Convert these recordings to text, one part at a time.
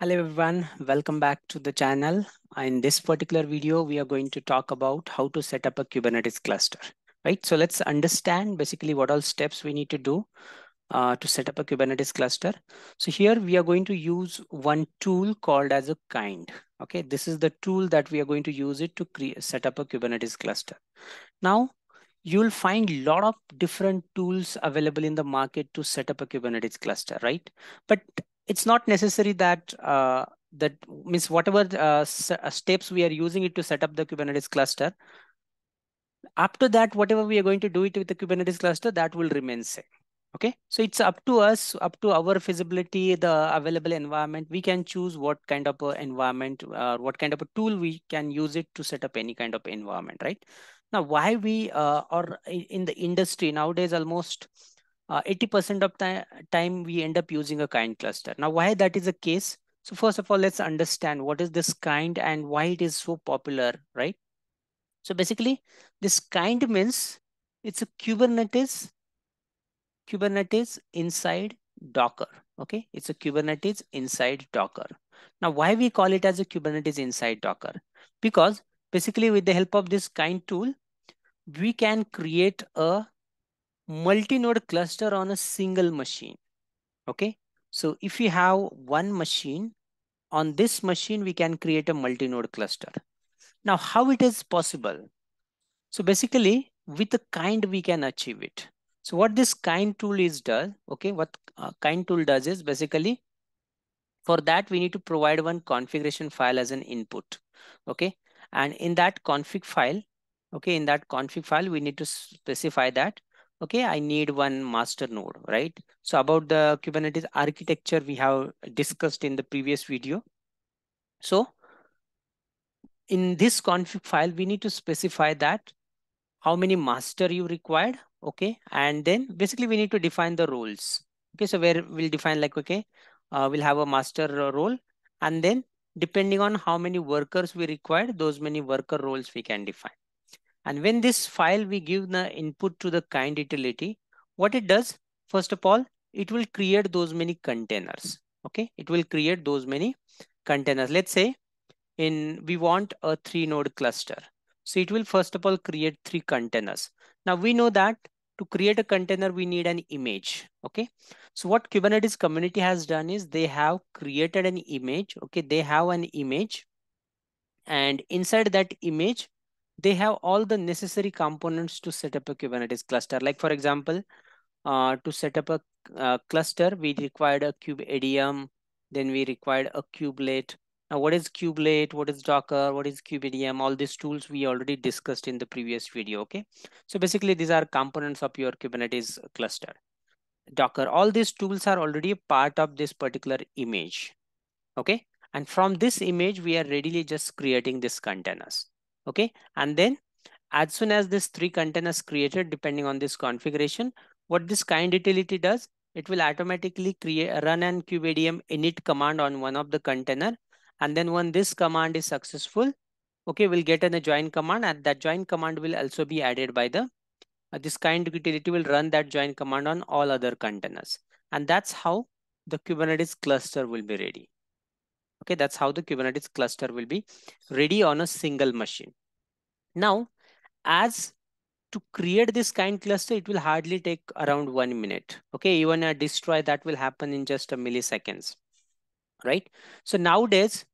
Hello everyone, welcome back to the channel. In this particular video, we are going to talk about how to set up a Kubernetes cluster, right? So let's understand basically what all steps we need to do uh, to set up a Kubernetes cluster. So here we are going to use one tool called as a kind. Okay, this is the tool that we are going to use it to create set up a Kubernetes cluster. Now you'll find a lot of different tools available in the market to set up a Kubernetes cluster, right? But it's not necessary that uh, that means whatever uh, uh, steps we are using it to set up the Kubernetes cluster. After that, whatever we are going to do it with the Kubernetes cluster, that will remain same. Okay, so it's up to us, up to our feasibility, the available environment. We can choose what kind of environment, uh, what kind of a tool we can use it to set up any kind of environment, right? Now, why we uh, or in the industry nowadays, almost 80% uh, of the time we end up using a kind cluster. Now, why that is the case? So first of all, let's understand what is this kind and why it is so popular, right? So basically, this kind means it's a Kubernetes Kubernetes inside Docker. Okay, it's a Kubernetes inside Docker. Now, why we call it as a Kubernetes inside Docker? Because basically with the help of this kind tool, we can create a multi-node cluster on a single machine. Okay, so if we have one machine, on this machine, we can create a multi-node cluster. Now, how it is possible? So basically, with the kind, we can achieve it. So what this kind tool is does, okay, what uh, kind tool does is basically for that we need to provide one configuration file as an input, okay, and in that config file, okay, in that config file we need to specify that, okay, I need one master node, right? So about the Kubernetes architecture we have discussed in the previous video. So in this config file, we need to specify that how many master you required okay? And then basically we need to define the roles. Okay so where we'll define like okay uh, we'll have a master role. And then depending on how many workers we require those many worker roles we can define and when this file we give the input to the kind utility what it does first of all it will create those many containers okay it will create those many containers let's say in we want a three node cluster so it will first of all create three containers now we know that to create a container, we need an image. Okay. So what Kubernetes community has done is they have created an image. Okay. They have an image and inside that image, they have all the necessary components to set up a Kubernetes cluster. Like for example, uh, to set up a uh, cluster, we required a kubeadm, then we required a kubelet, now, what is Kubelet? What is Docker? What is kubeadm? All these tools we already discussed in the previous video. Okay. So basically, these are components of your Kubernetes cluster. Docker, all these tools are already part of this particular image. Okay. And from this image, we are readily just creating these containers. Okay. And then as soon as this three containers created, depending on this configuration, what this kind utility does, it will automatically create run an kubeadm init command on one of the container and then when this command is successful, okay, we'll get in a join command and that join command will also be added by the, uh, this kind utility will run that join command on all other containers. And that's how the Kubernetes cluster will be ready. Okay, that's how the Kubernetes cluster will be ready on a single machine. Now, as to create this kind cluster, it will hardly take around one minute. Okay, even a destroy that will happen in just a milliseconds, right? So nowadays,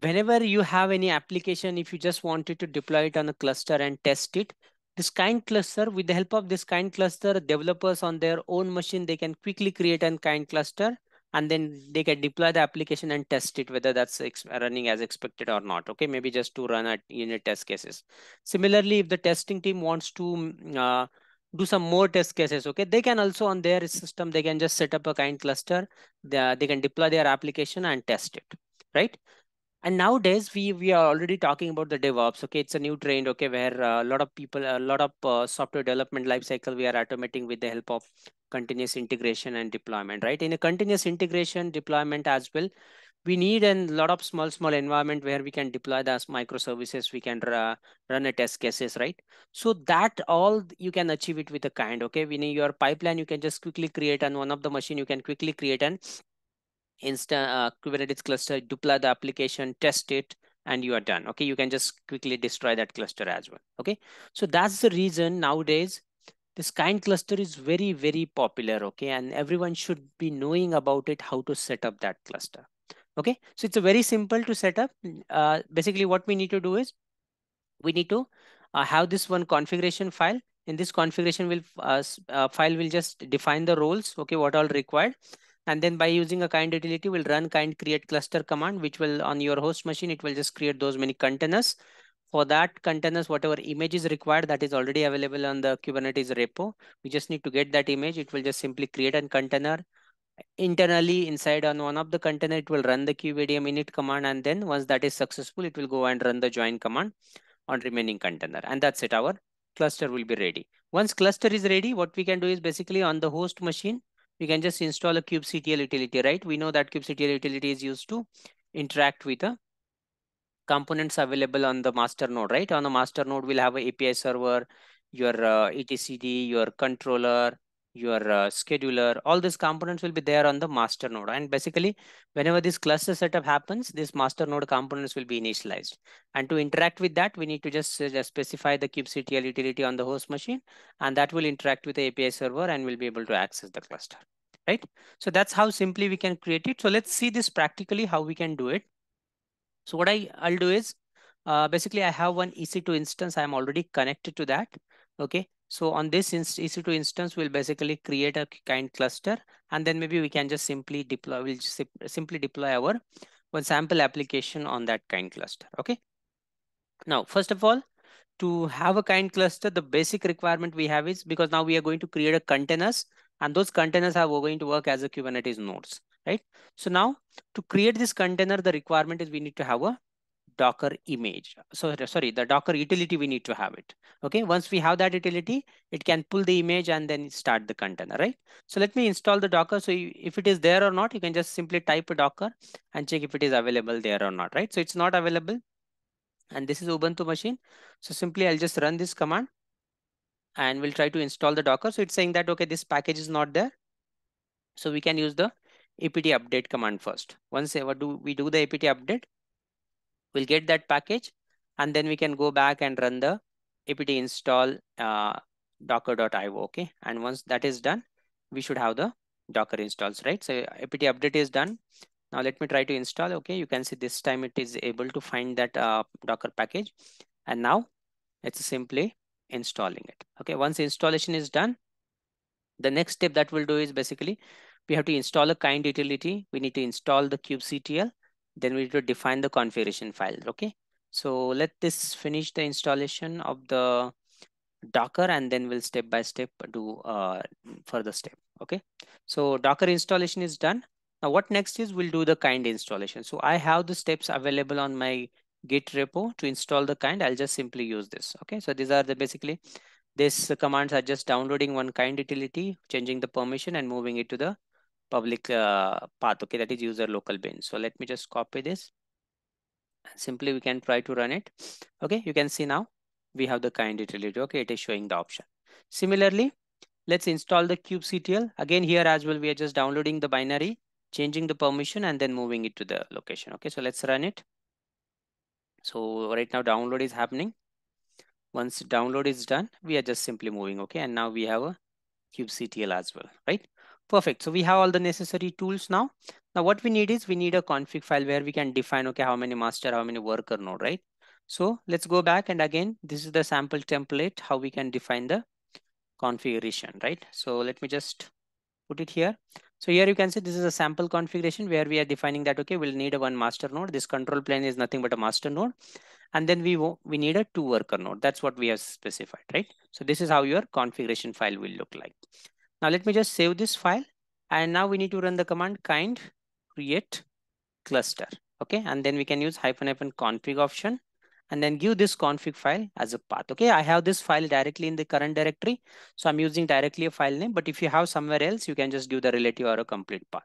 whenever you have any application, if you just wanted to deploy it on a cluster and test it, this kind cluster, with the help of this kind cluster, developers on their own machine, they can quickly create a kind cluster and then they can deploy the application and test it whether that's running as expected or not okay maybe just to run at unit test cases similarly if the testing team wants to mm, uh, do some more test cases okay they can also on their system they can just set up a kind cluster they, they can deploy their application and test it right and nowadays we we are already talking about the DevOps. Okay, it's a new trend. Okay, where uh, a lot of people, a lot of uh, software development lifecycle we are automating with the help of continuous integration and deployment. Right, in a continuous integration deployment as well, we need a lot of small, small environment where we can deploy the microservices, we can run a test cases, right? So that all you can achieve it with a kind, okay? We need your pipeline, you can just quickly create and one of the machine, you can quickly create an instant uh, Kubernetes cluster, deploy the application, test it, and you are done. Okay, you can just quickly destroy that cluster as well. Okay, so that's the reason nowadays this kind cluster is very, very popular. Okay, and everyone should be knowing about it, how to set up that cluster. Okay, so it's a very simple to set up. Uh, basically, what we need to do is we need to uh, have this one configuration file. In this configuration will uh, uh, file will just define the roles. Okay, what all required. And then by using a kind utility, we'll run kind create cluster command, which will on your host machine, it will just create those many containers. For that containers, whatever image is required, that is already available on the Kubernetes repo. We just need to get that image. It will just simply create a container internally inside on one of the container, it will run the kubeadm init command. And then once that is successful, it will go and run the join command on remaining container. And that's it. Our cluster will be ready. Once cluster is ready, what we can do is basically on the host machine, we can just install a kubectl utility, right? We know that kubectl utility is used to interact with the components available on the master node, right? On the master node, we'll have an API server, your uh, etcd, your controller, your uh, scheduler, all these components will be there on the master node. And basically, whenever this cluster setup happens, this master node components will be initialized. And to interact with that, we need to just, uh, just specify the kubectl utility on the host machine, and that will interact with the API server and will be able to access the cluster, right? So that's how simply we can create it. So let's see this practically, how we can do it. So what I, I'll do is, uh, basically I have one EC2 instance. I'm already connected to that. Okay, so on this EC2 instance, we'll basically create a kind cluster, and then maybe we can just simply deploy, we'll simply deploy our one sample application on that kind cluster, okay? Now, first of all, to have a kind cluster, the basic requirement we have is because now we are going to create a containers and those containers are going to work as a Kubernetes nodes, right? So now to create this container, the requirement is we need to have a Docker image. So sorry, the Docker utility, we need to have it. Okay, once we have that utility, it can pull the image and then start the container, right? So let me install the Docker. So if it is there or not, you can just simply type a Docker and check if it is available there or not, right? So it's not available. And this is Ubuntu machine. So simply I'll just run this command and we'll try to install the Docker. So it's saying that, okay, this package is not there. So we can use the apt update command first. Once ever do we do the apt update, we'll get that package and then we can go back and run the apt install uh, docker.io okay? And once that is done we should have the docker installs right? So apt update is done. Now let me try to install okay? You can see this time it is able to find that uh, docker package. And now it's simply installing it okay? Once installation is done the next step that we'll do is basically we have to install a kind utility we need to install the kubectl then we need to define the configuration file. Okay. So let this finish the installation of the Docker and then we'll step by step do uh, further step. Okay. So Docker installation is done. Now what next is we'll do the kind installation. So I have the steps available on my git repo to install the kind. I'll just simply use this. Okay. So these are the basically these commands are just downloading one kind utility, changing the permission and moving it to the public uh, path okay? That is user local bin. So let me just copy this. Simply we can try to run it. Okay you can see now we have the kind utility okay? It is showing the option. Similarly let's install the kubectl. Again here as well we are just downloading the binary changing the permission and then moving it to the location okay? So let's run it. So right now download is happening. Once download is done we are just simply moving okay? And now we have a kubectl as well right Perfect. So we have all the necessary tools now. Now what we need is we need a config file where we can define, okay, how many master, how many worker node, right? So let's go back and again, this is the sample template, how we can define the configuration, right? So let me just put it here. So here you can see this is a sample configuration where we are defining that, okay, we'll need a one master node. This control plane is nothing but a master node. And then we, we need a two worker node. That's what we have specified, right? So this is how your configuration file will look like. Now let me just save this file. And now we need to run the command kind create cluster. Okay, and then we can use hyphen hyphen config option and then give this config file as a path. Okay, I have this file directly in the current directory. So I'm using directly a file name, but if you have somewhere else, you can just give the relative or a complete path.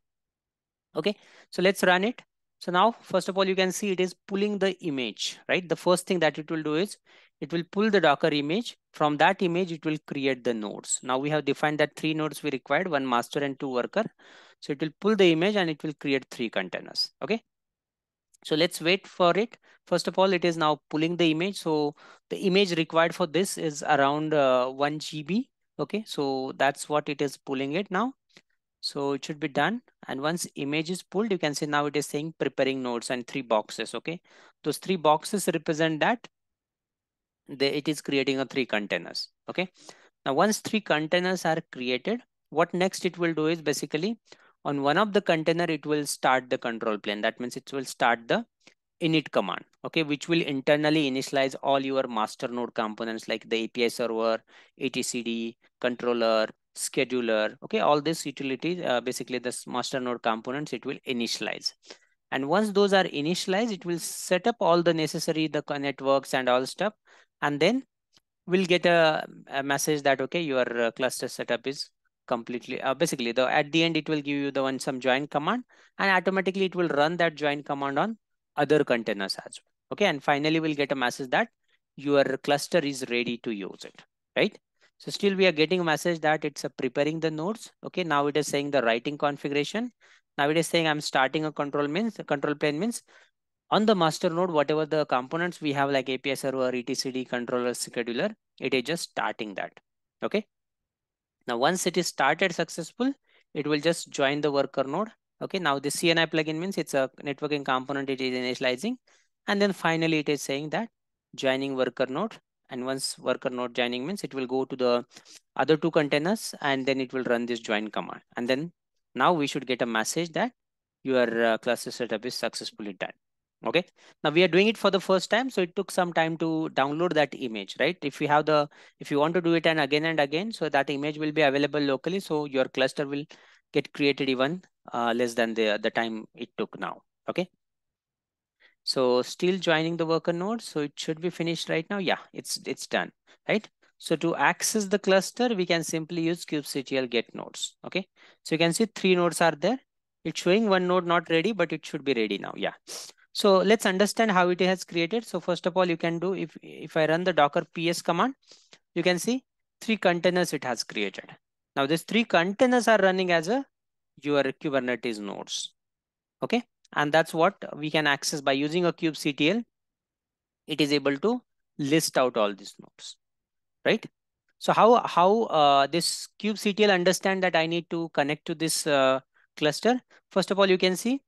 Okay, so let's run it. So now, first of all, you can see it is pulling the image, right? The first thing that it will do is it will pull the Docker image. From that image, it will create the nodes. Now we have defined that three nodes we required, one master and two worker. So it will pull the image and it will create three containers, okay? So let's wait for it. First of all, it is now pulling the image. So the image required for this is around uh, 1 GB. Okay, so that's what it is pulling it now. So it should be done. And once image is pulled, you can see now it is saying preparing nodes and three boxes. Okay. Those three boxes represent that they, it is creating a three containers. Okay. Now, once three containers are created, what next it will do is basically on one of the container, it will start the control plane. That means it will start the init command, okay, which will internally initialize all your master node components like the API server, etcd, controller, scheduler, okay, all these utilities, uh, basically this master node components, it will initialize. And once those are initialized, it will set up all the necessary, the networks and all stuff. And then we'll get a, a message that, okay, your uh, cluster setup is completely, uh, basically the at the end, it will give you the one some join command and automatically it will run that join command on other containers as well. Okay. And finally, we'll get a message that your cluster is ready to use it, right? So still we are getting a message that it's a preparing the nodes. Okay, now it is saying the writing configuration. Now it is saying I'm starting a control means the control plane means on the master node, whatever the components we have like API server, etcd, controller, scheduler, it is just starting that. Okay. Now once it is started successful, it will just join the worker node. Okay, now the CNI plugin means it's a networking component it is initializing. And then finally it is saying that joining worker node and once worker node joining means it will go to the other two containers and then it will run this join command. And then now we should get a message that your uh, cluster setup is successfully done. Okay, now we are doing it for the first time. So it took some time to download that image, right? If you have the, if you want to do it and again and again, so that image will be available locally. So your cluster will get created even uh, less than the, the time it took now. Okay. So still joining the worker node. So it should be finished right now. Yeah, it's it's done, right? So to access the cluster, we can simply use kubectl get nodes. Okay. So you can see three nodes are there. It's showing one node not ready, but it should be ready now. Yeah. So let's understand how it has created. So first of all, you can do if if I run the docker ps command, you can see three containers it has created. Now these three containers are running as a your Kubernetes nodes. Okay. And that's what we can access by using a kubectl. It is able to list out all these nodes, right? So how how uh, this kubectl understand that I need to connect to this uh, cluster? First of all, you can see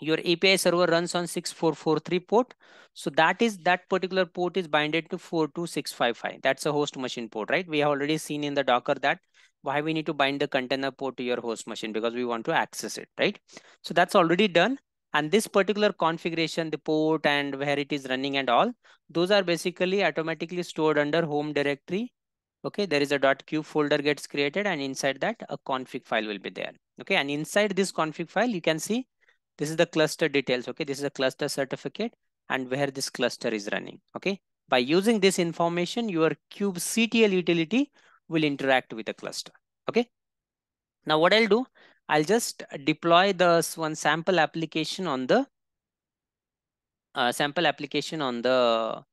your API server runs on 6443 port. So that is that particular port is binded to 42655. That's a host machine port, right? We have already seen in the Docker that why we need to bind the container port to your host machine because we want to access it, right? So that's already done. And this particular configuration, the port and where it is running and all, those are basically automatically stored under home directory. Okay, there is a .kube folder gets created and inside that a config file will be there. Okay, and inside this config file, you can see this is the cluster details. Okay, this is a cluster certificate and where this cluster is running. Okay, by using this information, your kubectl utility will interact with the cluster. Okay. Now what I'll do, I'll just deploy the one sample application on the uh, sample application on the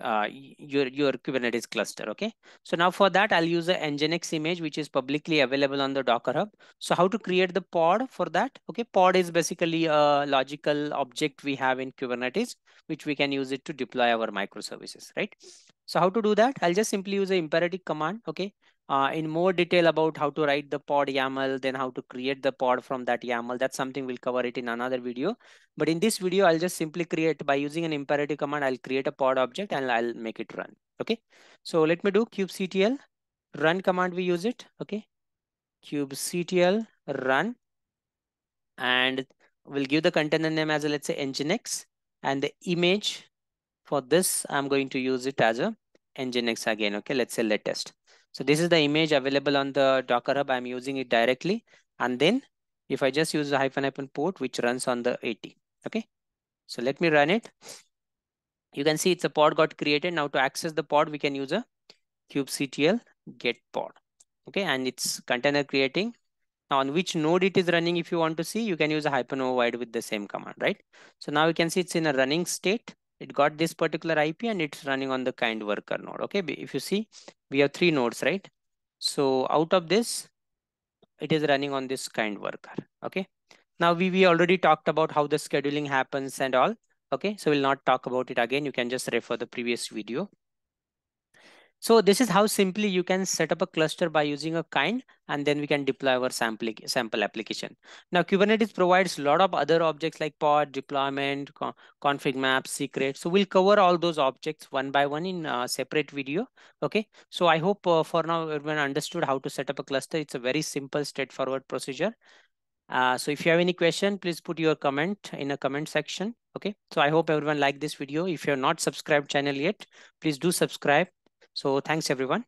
uh, your your Kubernetes cluster. Okay. So now for that, I'll use a Nginx image, which is publicly available on the Docker Hub. So how to create the pod for that? Okay. Pod is basically a logical object we have in Kubernetes, which we can use it to deploy our microservices, right? So how to do that? I'll just simply use a imperative command. Okay. Uh, in more detail about how to write the pod YAML, then how to create the pod from that YAML. That's something we'll cover it in another video. But in this video, I'll just simply create by using an imperative command. I'll create a pod object and I'll make it run. Okay. So let me do kubectl run command. We use it. Okay. kubectl run and we'll give the container name as let's say nginx and the image for this, I'm going to use it as a Nginx again. Okay, let's say latest. So this is the image available on the Docker Hub. I'm using it directly. And then if I just use the hyphen hyphen port, which runs on the 80. Okay, so let me run it. You can see it's a pod got created. Now to access the pod, we can use a kubectl get pod. Okay, and it's container creating. Now on which node it is running, if you want to see, you can use a hyphen o wide with the same command, right? So now you can see it's in a running state. It got this particular IP and it's running on the kind worker node. Okay, if you see, we have three nodes, right? So out of this, it is running on this kind worker. Okay. Now we, we already talked about how the scheduling happens and all. Okay, so we'll not talk about it again. You can just refer the previous video. So this is how simply you can set up a cluster by using a kind, and then we can deploy our sample, sample application. Now Kubernetes provides a lot of other objects like pod, deployment, config maps, secret. So we'll cover all those objects one by one in a separate video. Okay. So I hope uh, for now everyone understood how to set up a cluster. It's a very simple, straightforward procedure. Uh, so if you have any question, please put your comment in a comment section. Okay. So I hope everyone liked this video. If you're not subscribed channel yet, please do subscribe so thanks everyone.